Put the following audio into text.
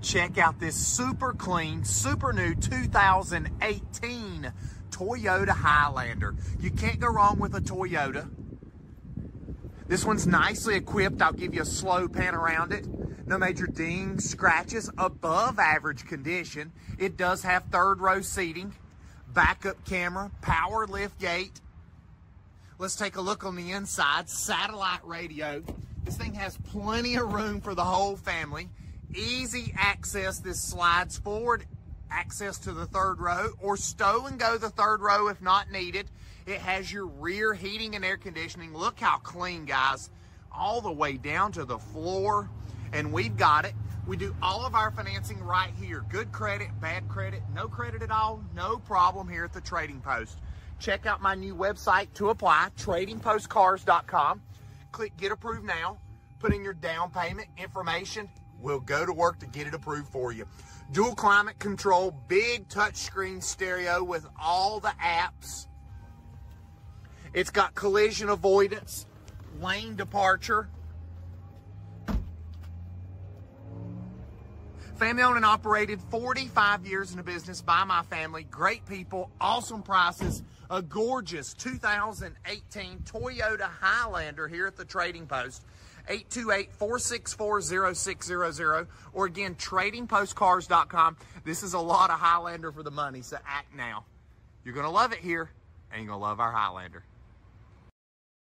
Check out this super clean, super new 2018 Toyota Highlander. You can't go wrong with a Toyota. This one's nicely equipped. I'll give you a slow pan around it. No major dings, scratches, above average condition. It does have third row seating, backup camera, power lift gate. Let's take a look on the inside. Satellite radio. This thing has plenty of room for the whole family. Easy access. This slides forward, access to the third row, or stow and go the third row if not needed. It has your rear heating and air conditioning. Look how clean, guys. All the way down to the floor. And we've got it. We do all of our financing right here. Good credit, bad credit, no credit at all, no problem here at the Trading Post. Check out my new website to apply, tradingpostcars.com. Click Get Approved Now. Put in your down payment information. We'll go to work to get it approved for you. Dual climate control, big touchscreen stereo with all the apps. It's got collision avoidance, lane departure. Family owned and operated, 45 years in the business by my family. Great people, awesome prices, a gorgeous 2018 Toyota Highlander here at the Trading Post. 828-464-0600 or again tradingpostcars.com. This is a lot of Highlander for the money, so act now. You're going to love it here and you're going to love our Highlander.